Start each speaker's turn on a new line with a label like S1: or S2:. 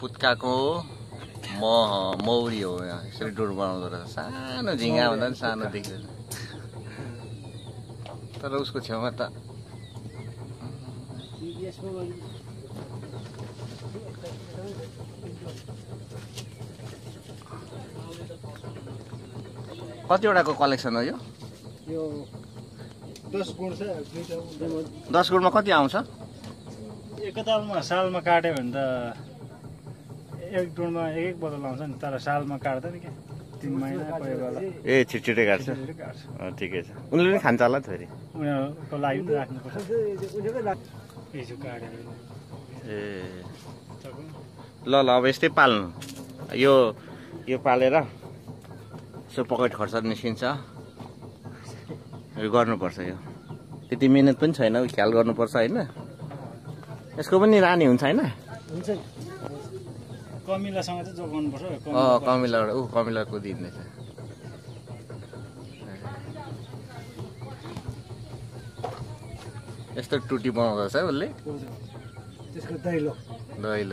S1: पुत्काको म मौरी हो यहाँ यसरी डुर बनाउँदो रहेछ। सानो झिङ्गा भन्दा पनि सानो देखिरहेछ तर उसको छेउमा त कतिवटाको कलेक्सन हो यो?
S2: दस
S1: गुणमा कति आउँछ?
S2: एकतालमा सालमा काट्यो भने त एक डुँडमा एक एक बोतल आउँछ नि तर सालमा काट्दैन क्या तिन महिना कोही बेला
S1: ए छिटछिटै काट्छ? ठिकै छ। उनीहरूले पनि खान्छ होला फेरि?
S2: उनीहरूको लागि पनि राख्नुपर्छ। हिजो काट्यो भने।
S1: ए। ल ल अब यस्तै पाल्नु। यो यो पालेर यसो पकेट खर्च निस्किन्छ। यो गर्नुपर्छ यो। त्यति मिहिनेत पनि छैन ख्याल गर्नुपर्छ होइन? यसको पनि रानी हुन्छ होइन?
S2: हुन्छ कमिलासँग चाहिँ जोगाउनुपर्छ
S1: अँ कमिलाबाट ऊ कमिला कुदिँदैछ यस्तो टुटी बनाउँदो रहेछ उसले?
S2: त्यसको दैलो।
S1: ल ल ल